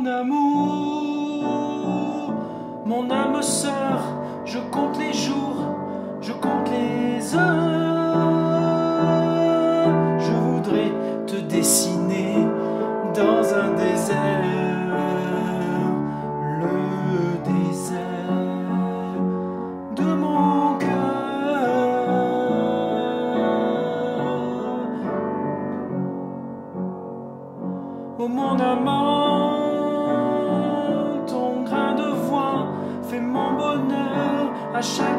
mon amour, mon âme sœur, je compte les jours, je compte les heures. Je voudrais te dessiner dans un désert, le désert de mon cœur. Oh mon wahrscheinlich.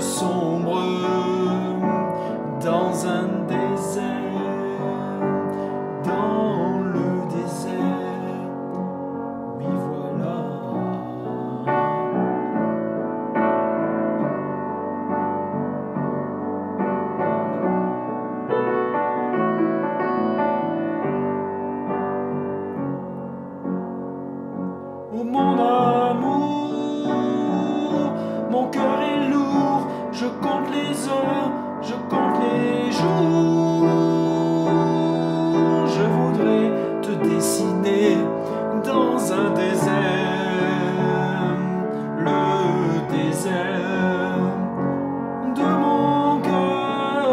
Sombre dans un désert, dans le désert. Oui voilà. Oh mon je compte les heures, je compte les jours. Je voudrais te dessiner dans un désert, le désert de mon cœur.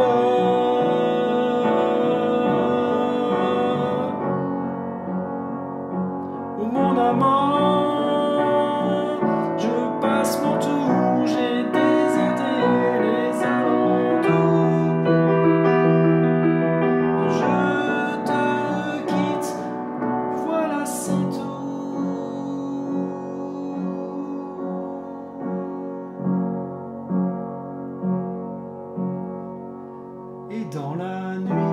Mon amant. dans la nuit.